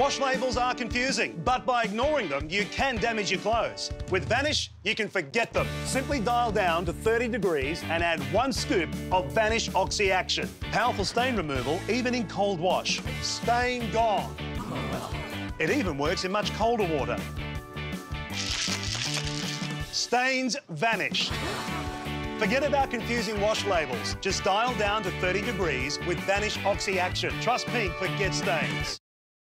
Wash labels are confusing, but by ignoring them, you can damage your clothes. With Vanish, you can forget them. Simply dial down to 30 degrees and add one scoop of Vanish Oxy Action. Powerful stain removal, even in cold wash. Stain gone. It even works in much colder water. Stains vanished. Forget about confusing wash labels. Just dial down to 30 degrees with Vanish Oxy Action. Trust me, forget stains.